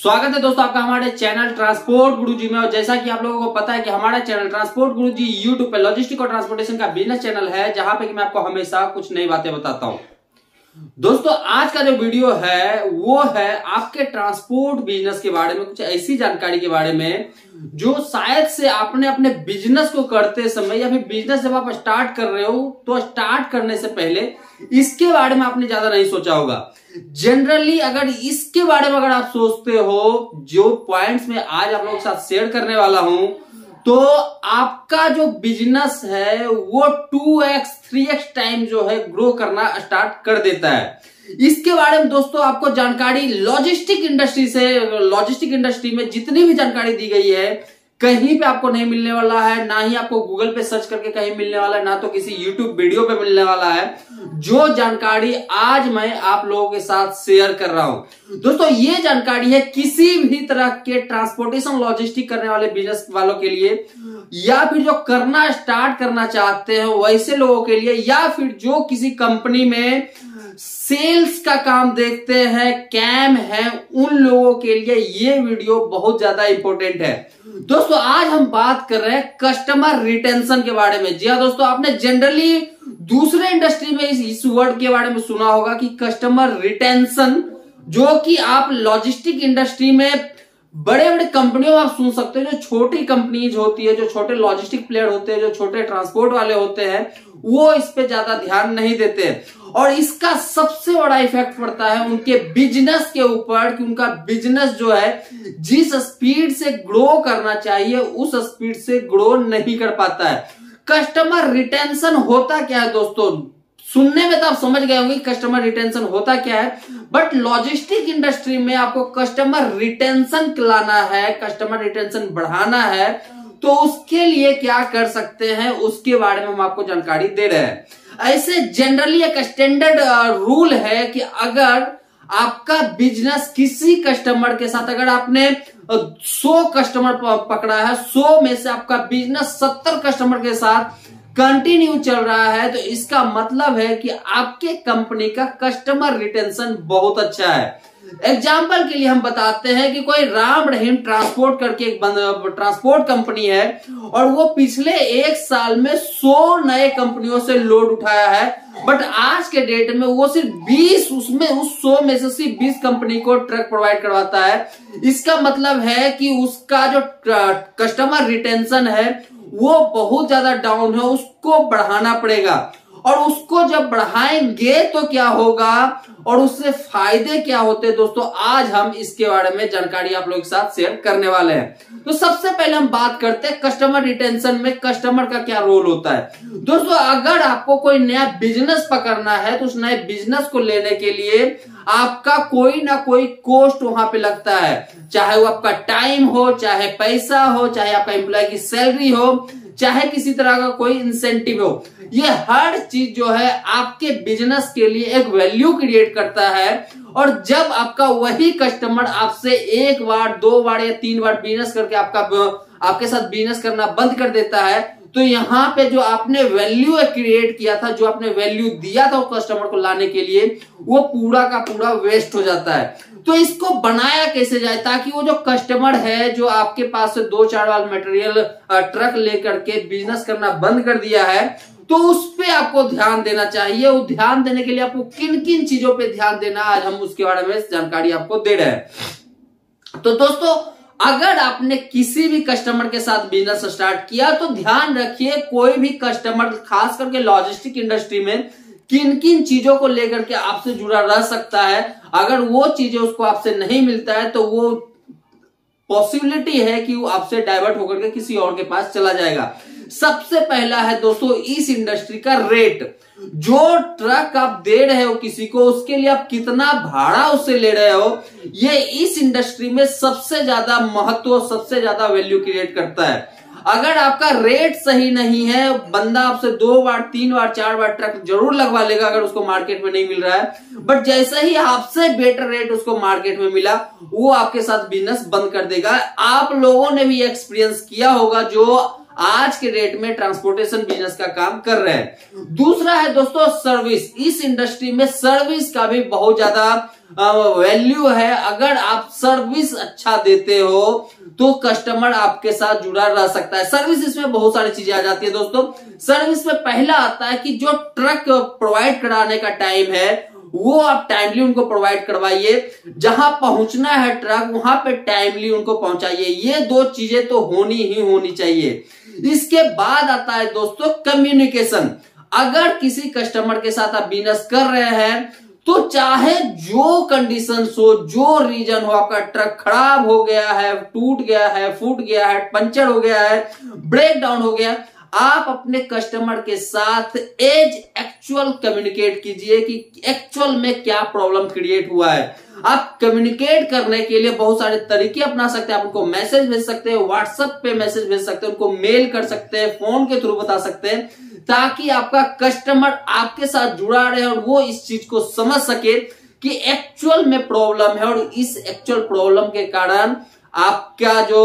स्वागत है दोस्तों आपका हमारे चैनल ट्रांसपोर्ट गुरु जी में। और जैसा कि आप लोगों को पता है कि हमारा channel transport Guru ji YouTube पे लॉजिस्टिक और ट्रांसपोर्टेशन का बिज़नेस चैनल है, जहाँ पे कि मैं आपको हमेशा कुछ नई बातें बताता हूँ। दोस्तों, आज का जो वीडियो है, वो है आपके ट्रांसपोर्ट बिज़नेस के बारे में, कुछ ऐसी जानकारी के बारे में, जो शायद से आपने अपने बिज़नेस को करते समय या फिर बिज़नेस जब आप स्टार्ट कर रहे हो तो स्टार्ट करने से पहले इसके बारे में आपने ज़्यादा नहीं सोचा होगा। जनरली अगर इसके बारे में अगर आप सोचते हो, जो पॉइंट्स में आज आप लोगों के साथ शेयर करने वाला हूँ तो आपका जो बिज़नेस है, वो two X three X time जो है ग्रो करना स्टार्ट कर देता है। इसके बारे में दोस्तों, आपको जानकारी लॉजिस्टिक इंडस्ट्री से लॉजिस्टिक इंडस्ट्री में जितनी भी जानकारी दी गई है कहीं पे आपको नहीं मिलने वाला है, ना ही आपको गूगल पे सर्च करके कहीं मिलने वाला है, ना तो किसी यूट्यूब वीडियो पे मिलने वाला है। जो जानकारी आज मैं आप लोगों के साथ शेयर कर रहा हूँ। दोस्तों, ये जानकारी है किसी भी तरह के ट्रांसपोर्टेशन लॉजिस्टिक करने वाले बिज़नेस वालों के लिए, या फिर जो करना स्टार्ट करना चाहते हैं वैसे लोगों के लिए, या फिर जो किसी कंपनी में सेल्स का काम देखते हैं कैम है उन लोगों के लिए ये वीडियो बहुत ज़्यादा इंपॉर्टेंट है। दोस्तों आज हम बात कर रहे हैं कस्टमर रिटेंशन के बारे में। जी हाँ दोस्तों आपने जनरली दूसरे इंडस्ट्री में इस, इस वर्ड के बारे में सुना होगा कि कस्टमर रिटेंशन जो कि आप लॉजिस्टिक इंडस्ट्री में बड़े बड़े कंपनियों आप सुन सकते हो, जो छोटी कंपनीज़ होती है, जो छोटे लॉजिस्टिक प्लेयर होते हैं, जो छोटे ट्रांसपोर्ट वाले होते हैं, वो इस पे ज़्यादा ध्यान नहीं देते और इसका सबसे बड़ा इफ़ेक्ट पड़ता है उनके बिज़नेस के ऊपर कि उनका बिज़नेस जो है, जिस स्पीड से ग्रो करना चाहिए, उस स्पीड से ग्रो नहीं कर पाता है। कस्टमर रिटेंशन होता क्या है दोस्तों? सुनने में तो आप समझ गए होंगे कस्टमर रिटेंशन होता क्या है बट लॉजिस्टिक इंडस्ट्री में आपको कस्टमर रिटेंशन लाना है कस्टमर रिटेंशन बढ़ाना है तो उसके लिए क्या कर सकते हैं, उसके बारे में हम आपको जानकारी दे रहे हैं। ऐसे जनरली एक स्टैंडर्ड रूल है कि अगर आपका बिज़नेस किसी कस्टमर के साथ, अगर आपने सौ कस्टमर पकड़ा है, सौ में से आपका बिज़नेस सत्तर कस्टमर के साथ कंटिन्यू चल रहा है तो इसका मतलब है कि आपके कंपनी का कस्टमर रिटेंशन बहुत अच्छा है। एग्ज़ाम्पल के लिए हम बताते हैं कि कोई राम रहीम ट्रांसपोर्ट करके एक ट्रांसपोर्ट कंपनी है, और वो पिछले एक साल में सौ नए कंपनियों से लोड उठाया है, बट आज के डेट में वो सिर्फ़ 20 उसमें, उस सौ में से सिर्फ़ 20 कंपनी को ट्रक प्रोवाइड करवाता है। इसका मतलब है कि उसका जो कस्टमर रिटेंशन है वो बहुत ज़्यादा डाउन है उसको बढ़ाना पड़ेगा। और उसको जब बढ़ाएँगे तो क्या होगा? और उससे फ़ायदे क्या होते हैं दोस्तों? आज हम इसके बारे में जानकारी आप लोगों के साथ शेयर करने वाले हैं। तो सबसे पहले हम बात करते हैं कस्टमर रिटेंशन में कस्टमर का क्या रोल होता है। दोस्तों, अगर आपको कोई नया बिज़नेस पकड़ना है तो उस नए बिज़नेस को लेने के लिए आपका कोई ना कोई कोस्ट वहाँ पे लगता है। चाहे वो आपका टाइम हो, चाहे पैसा हो, चाहे आपका एम्प्लॉय की सैलरी हो चाहे किसी तरह का कोई इंसेंटिव हो, ये हर चीज़ जो है आपके बिज़नेस के लिए एक वैल्यू क्रिएट करता है। और जब आपका वही कस्टमर आपसे एक बार, दो बार या तीन बार बिज़नेस करके आपका, आपके साथ बिज़नेस करना बंद कर देता है तो यहाँ पे जो आपने वैल्यू क्रिएट किया था, जो आपने वैल्यू दिया था कस्टमर को लाने के लिए, वो पूरा का पूरा वेस्ट हो जाता है। तो इसको बनाया कैसे जाए ताकि वो जो कस्टमर है, जो आपके पास से दो चार वाल मटेरियल ट्रक लेकर के बिज़नेस करना बंद कर दिया है तो उस पर आपको ध्यान देना चाहिए। वो ध्यान देने के लिए आपको किन किन चीज़ों पे ध्यान देना आज हम उसके बारे में जानकारी आपको दे रहे हैं। तो दोस्तों, अगर आपने किसी भी कस्टमर के साथ बिज़नेस स्टार्ट किया तो ध्यान रखिए, कोई भी कस्टमर खास करके लॉजिस्टिक इंडस्ट्री में किन किन चीज़ों को लेकर के आपसे जुड़ा रह सकता है? अगर वो चीज़ें उसको आपसे नहीं मिलता है तो वो पॉसिबिलिटी है कि वो आपसे डाइवर्ट होकर के किसी और के पास चला जाएगा। सबसे पहला है दोस्तों, इस इंडस्ट्री का रेट जो ट्रक आप दे रहे हो किसी को, उसके लिए आप कितना भाड़ा उससे ले रहे हो, ये इस इंडस्ट्री में सबसे ज़्यादा महत्व, सबसे ज़्यादा वैल्यू क्रिएट करता है। अगर आपका रेट सही नहीं है, बंदा आपसे दो बार, तीन बार, चार बार ट्रक ज़रूर लगवा लेगा अगर उसको मार्केट में नहीं मिल रहा है। बट जैसे ही आपसे बेटर रेट उसको मार्केट में मिला, वो आपके साथ बिज़नेस बंद कर देगा। आप लोगों ने भी एक्सपीरियंस किया होगा जो आज के डेट में ट्रांसपोर्टेशन बिज़नेस का काम कर रहे हैं। दूसरा है दोस्तों सर्विस इस इंडस्ट्री में सर्विस का भी बहुत ज़्यादा वैल्यू है। अगर आप सर्विस अच्छा देते हो तो कस्टमर आपके साथ जुड़ा रह सकता है। सर्विस इसमें बहुत सारी चीज़ें आ जाती है दोस्तों। सर्विस में पहला आता है कि जो ट्रक प्रोवाइड कराने का टाइम है, वो आप टाइमली उनको प्रोवाइड करवाइए। जहाँ पहुँचना है ट्रक वहाँ पे टाइमली उनको पहुंचाइए। ये दो चीज़ें तो होनी ही होनी चाहिए। इसके बाद आता है दोस्तों कम्युनिकेशन अगर किसी कस्टमर के साथ आप बिज़नेस कर रहे हैं तो चाहे जो कंडीशन हो, जो रीजन हो, आपका ट्रक खराब हो गया है, टूट गया है, फूट गया है, पंचर हो गया है ब्रेक डाउन हो गया आप अपने कस्टमर के साथ एज एक्चुअल कम्युनिकेट कीजिए कि एक्चुअल में क्या प्रॉब्लम क्रिएट हुआ है। आप कम्युनिकेट करने के लिए बहुत सारे तरीके अपना सकते हैं। आप उनको मैसेज भेज सकते हैं व्हाट्सएप पे मैसेज भेज सकते हैं, उनको मेल कर सकते हैं फ़ोन के थ्रू बता सकते हैं, ताकि आपका कस्टमर आपके साथ जुड़ा रहे और वो इस चीज़ को समझ सके कि एक्चुअल में प्रॉब्लम है और इस एक्चुअल प्रॉब्लम के कारण आपका जो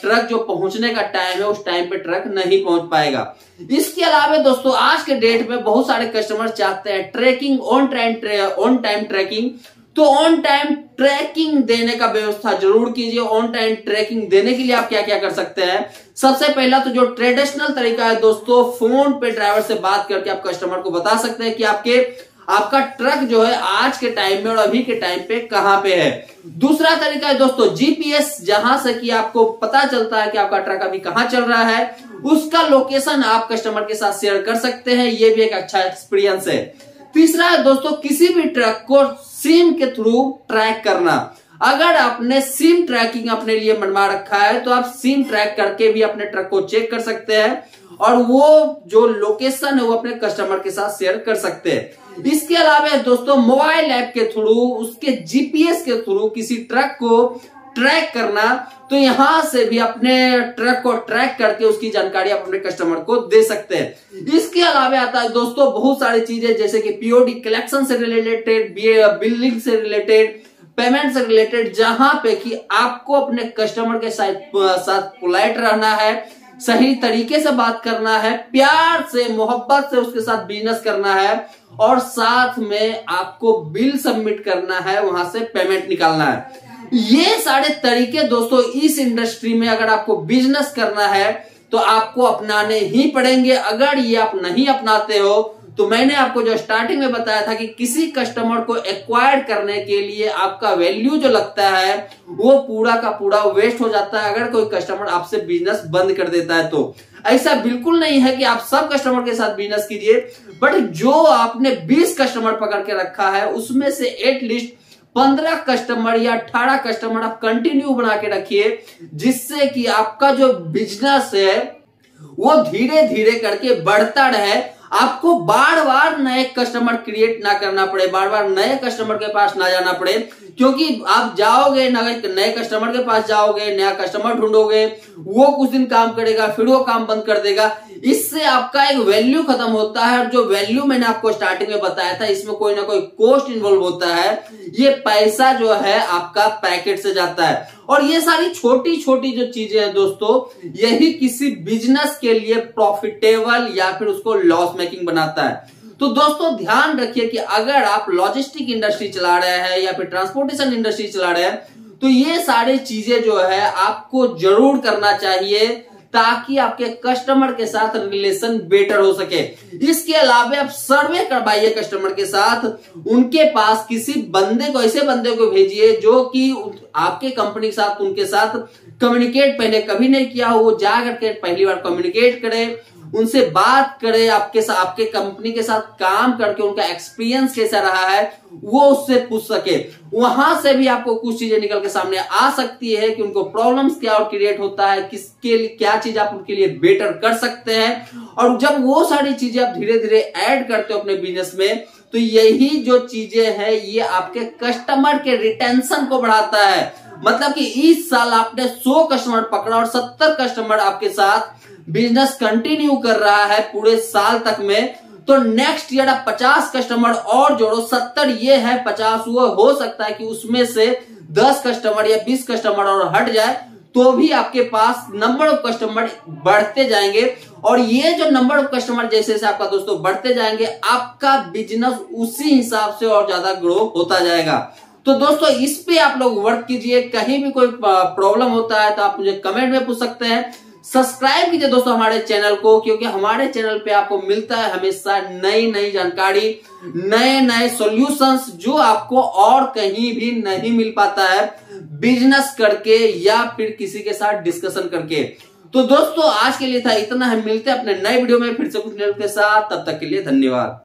ट्रक जो पहुँचने का टाइम है, उस टाइम पे ट्रक नहीं पहुँच पाएगा। इसके अलावा दोस्तों, आज के डेट में बहुत सारे कस्टमर चाहते हैं tracking on time on time tracking तो ऑन टाइम ट्रैकिंग देने का व्यवस्था ज़रूर कीजिए। ऑन टाइम ट्रैकिंग देने के लिए आप क्या क्या कर सकते हैं? सबसे पहला तो जो ट्रेडिशनल तरीका है, दोस्तों फ़ोन पे ड्राइवर से बात करके आप कस्टमर को बता सकते हैं कि आपके आपका ट्रक जो है आज के टाइम में और अभी के टाइम पे कहाँ पे है? दूसरा तरीका है दोस्तों जीपीएस जहाँ से कि आपको पता चलता है कि आपका ट्रक अभी कहाँ चल रहा है, उसका लोकेशन आप कस्टमर के साथ शेयर कर सकते हैं, ये भी एक अच्छा एक्सपीरियंस है। तीसरा है दोस्तों, किसी भी ट्रक को सिम के थ्रू ट्रैक करना। अगर आपने सिम ट्रैकिंग अपने लिए मनवा रखा है तो आप सिम ट्रैक करके भी अपने ट्रक को चेक कर सकते हैं और वो जो लोकेशन है, वो अपने कस्टमर के साथ शेयर कर सकते हैं। इसके अलावा दोस्तों मोबाइल ऐप के थ्रू उसके जीपीएस के थ्रू किसी ट्रक को ट्रैक करना तो यहाँ से भी अपने ट्रक को ट्रैक करके उसकी जानकारी आप अपने कस्टमर को दे सकते हैं। इसके अलावा आता है दोस्तों, बहुत सारी चीज़ें, जैसे कि पीओडी कलेक्शन से रिलेटेड बिल्डिंग से रिलेटेड पेमेंट से रिलेटेड जहाँ पे कि आपको अपने कस्टमर के साथ साथ पोलाइट रहना है, सही तरीके से बात करना है, प्यार से, मोहब्बत से उसके साथ बिज़नेस करना है, और साथ में आपको बिल सबमिट करना है, वहाँ से पेमेंट निकालना है। ये सारे तरीके दोस्तों, इस इंडस्ट्री में अगर आपको बिज़नेस करना है तो आपको अपनाने ही पड़ेंगे। अगर ये आप नहीं अपनाते हो तो मैंने आपको जो स्टार्टिंग में बताया था कि किसी कस्टमर को एक्वायर करने के लिए आपका वैल्यू जो लगता है, वो पूरा का पूरा वेस्ट हो जाता है अगर कोई कस्टमर आपसे बिज़नेस बंद कर देता है तो। ऐसा बिल्कुल नहीं है कि आप सब कस्टमर के साथ बिज़नेस कीजिए बट जो आपने 20 कस्टमर पकड़ के रखा है, उसमें से एटलीस्ट पंद्रह कस्टमर या अठारह कस्टमर आप कंटिन्यू बना के रखिए, जिससे कि आपका जो बिज़नेस है वो धीरे धीरे करके बढ़ता रहे। आपको बार बार नए कस्टमर क्रिएट ना करना पड़े बार बार नए कस्टमर के पास ना जाना पड़े, क्योंकि आप जाओगे नए कस्टमर के पास जाओगे, नया कस्टमर ढूंढोगे, वो कुछ दिन काम करेगा, फिर वो काम बंद कर देगा। इससे आपका एक वैल्यू खत्म होता है और जो वैल्यू मैंने आपको स्टार्टिंग में बताया था, इसमें कोई ना कोई कॉस्ट इन्वॉल्व होता है। ये पैसा जो है आपका पैकेट से जाता है। और ये सारी छोटी छोटी जो चीज़ें हैं दोस्तों, यही किसी बिज़नेस के लिए प्रॉफिटेबल या फिर उसको लॉस मेकिंग बनाता है। तो दोस्तों, ध्यान रखिए कि अगर आप लॉजिस्टिक इंडस्ट्री चला रहे हैं या फिर ट्रांसपोर्टेशन इंडस्ट्री चला रहे हैं तो ये सारी चीज़ें जो है आपको ज़रूर करना चाहिए। ताकि आपके कस्टमर के साथ रिलेशन बेटर हो सके। इसके अलावा आप सर्वे करवाइए कस्टमर के साथ। उनके पास किसी बंदे को, ऐसे बंदे को भेजिए जो कि आपके कंपनी के साथ, उनके साथ कम्युनिकेट पहले कभी नहीं किया हो, वो जा करके पहली बार कम्युनिकेट करे। उनसे बात करें, आपके साथ आपके कंपनी के साथ काम करके, उनका एक्सपीरियंस कैसा रहा है, वो उससे पूछ सके। वहाँ से भी आपको कुछ चीज़ें निकल के सामने आ सकती है कि उनको प्रॉब्लम्स क्या और क्रिएट होता है, किसके लिए, क्या चीज़ आप उनके लिए बेटर कर सकते हैं। और जब वो सारी चीज़ें आप धीरे धीरे ऐड करते हो अपने बिज़नेस में तो यही जो चीज़ें हैं, ये आपके कस्टमर के रिटेंशन को बढ़ाता है। मतलब कि इस साल आपने 100 कस्टमर पकड़ा और 70 कस्टमर आपके साथ बिज़नेस कंटिन्यू कर रहा है पूरे साल तक में। तो नेक्स्ट ईयर आप पचास कस्टमर और जोड़ो, सत्तर ये है, पचास वो हो सकता है कि उसमें से दस कस्टमर या बीस कस्टमर और हट जाए तो भी आपके पास नंबर ऑफ़ कस्टमर बढ़ते जाएँगे। और ये जो नंबर ऑफ़ कस्टमर जैसे जैसे आपका दोस्तों बढ़ते जाएँगे, आपका बिज़नेस उसी हिसाब से और ज़्यादा ग्रो होता जाएगा। तो दोस्तों, इस पे आप लोग वर्क कीजिए। कहीं भी कोई प्रॉब्लम होता है तो आप मुझे कमेंट में पूछ सकते हैं। सब्सक्राइब कीजिए दोस्तों हमारे चैनल को, क्योंकि हमारे चैनल पे आपको मिलता है हमेशा नई नई जानकारी नए नए सॉल्यूशंस जो आपको और कहीं भी नहीं मिल पाता है। बिज़नेस करके या फिर किसी के साथ डिस्कशन करके। तो दोस्तों, आज के लिए था इतना। हम मिलते हैं अपने नए वीडियो में फिर से कुछ के साथ। तब तक के लिए धन्यवाद।